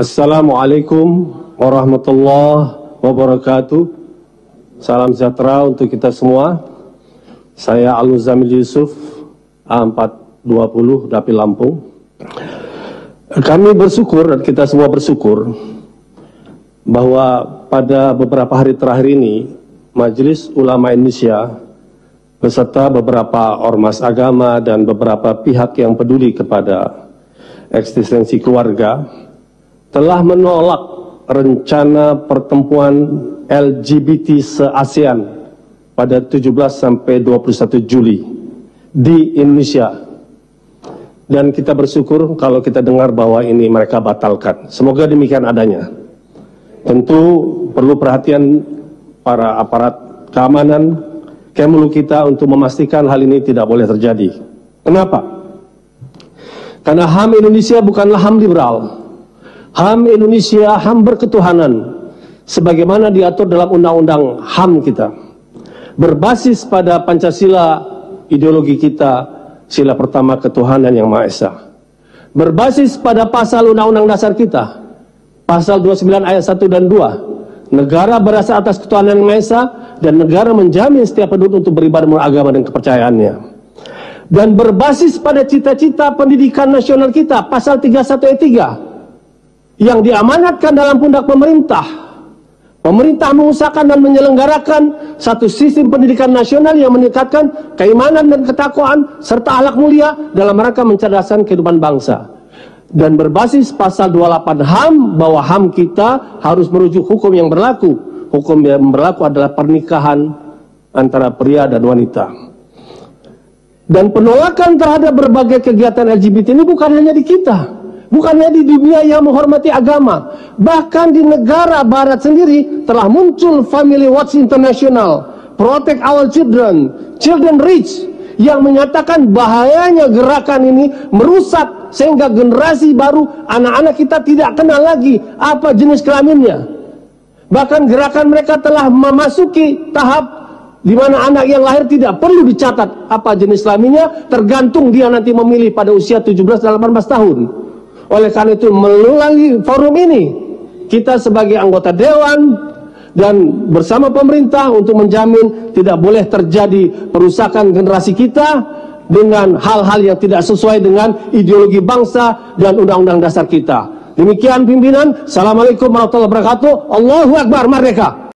Assalamualaikum warahmatullahi wabarakatuh. Salam sejahtera untuk kita semua. Saya Al Zamil Yusuf, A420 Dapil Lampung. Kami bersyukur dan kita semua bersyukur bahwa pada beberapa hari terakhir ini Majelis Ulama Indonesia beserta beberapa ormas agama dan beberapa pihak yang peduli kepada eksistensi keluarga telah menolak rencana pertemuan LGBT se-ASEAN pada 17 sampai 21 Juli di Indonesia dan kita bersyukur kalau kita dengar bahwa ini mereka batalkan. Semoga demikian adanya. Tentu perlu perhatian para aparat keamanan Kemlu kita untuk memastikan hal ini tidak boleh terjadi. Kenapa? Karena HAM Indonesia bukanlah HAM liberal. HAM Indonesia HAM berketuhanan sebagaimana diatur dalam undang-undang HAM kita. Berbasis pada Pancasila ideologi kita sila pertama ketuhanan yang Maha Esa. Berbasis pada pasal Undang-Undang Dasar kita, pasal 29 ayat 1 dan 2, negara berasal atas ketuhanan yang Maha Esa dan negara menjamin setiap penduduk untuk beribadah menurut agama dan kepercayaannya. Dan berbasis pada cita-cita pendidikan nasional kita, pasal 31 ayat 3, yang diamanatkan dalam pundak pemerintah Pemerintah mengusahakan dan menyelenggarakan satu sistem pendidikan nasional yang meningkatkan keimanan dan ketakwaan serta akhlak mulia dalam rangka mencerdaskan kehidupan bangsa. Dan berbasis pasal 28 HAM bahwa HAM kita harus merujuk hukum yang berlaku. Hukum yang berlaku adalah pernikahan antara pria dan wanita. Dan penolakan terhadap berbagai kegiatan LGBT ini bukan hanya di kita Bukannya di dunia yang menghormati agama. Bahkan di negara barat sendiri telah muncul Family Watch International. Protect Our Children. Children Rich. Yang menyatakan bahayanya gerakan ini merusak sehingga generasi baru anak-anak kita tidak kenal lagi apa jenis kelaminnya. Bahkan gerakan mereka telah memasuki tahap di mana anak yang lahir tidak perlu dicatat apa jenis kelaminnya tergantung dia nanti memilih pada usia 17 dan 18 tahun. Oleh karena itu melalui forum ini kita sebagai anggota dewan dan bersama pemerintah untuk menjamin tidak boleh terjadi perusakan generasi kita dengan hal-hal yang tidak sesuai dengan ideologi bangsa dan undang-undang dasar kita. Demikian pimpinan. Assalamualaikum warahmatullahi wabarakatuh. Allahu Akbar. Merdeka.